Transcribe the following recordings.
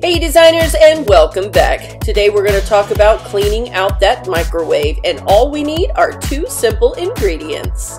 Hey DeeZiners and welcome back. Today we're going to talk about cleaning out that microwave and all we need are two simple ingredients.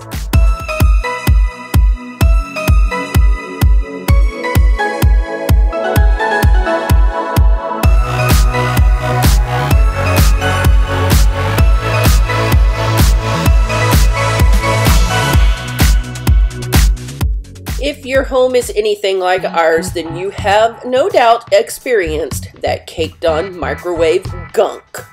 If your home is anything like ours, then you have no doubt experienced that caked on microwave gunk.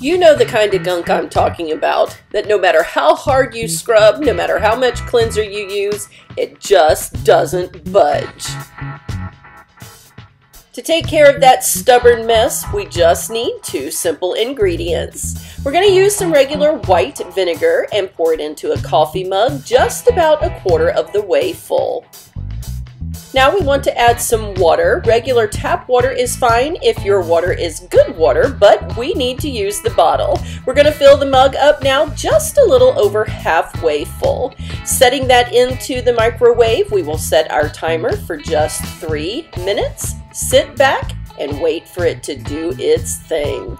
You know the kind of gunk I'm talking about, that no matter how hard you scrub, no matter how much cleanser you use, it just doesn't budge. To take care of that stubborn mess, we just need two simple ingredients. We're going to use some regular white vinegar and pour it into a coffee mug just about a quarter of the way full. Now we want to add some water. Regular tap water is fine if your water is good water, but we need to use the bottle. We're going to fill the mug up now just a little over halfway full. Setting that into the microwave, we will set our timer for just three minutes sit back and wait for it to do its thing.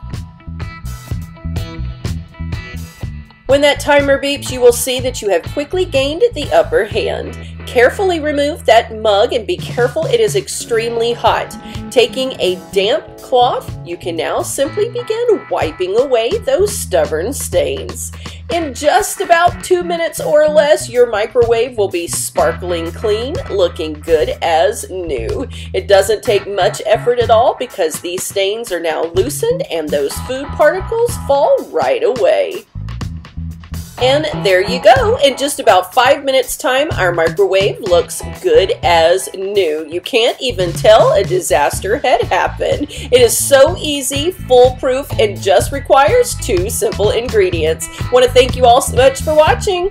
When that timer beeps, you will see that you have quickly gained the upper hand. Carefully remove that mug and be careful it is extremely hot. Taking a damp cloth, you can now simply begin wiping away those stubborn stains. In just about two minutes or less, your microwave will be sparkling clean, looking good as new. It doesn't take much effort at all because these stains are now loosened and those food particles fall right away. And there you go. In just about five minutes time, our microwave looks good as new. You can't even tell a disaster had happened. It is so easy, foolproof, and just requires two simple ingredients. want to thank you all so much for watching.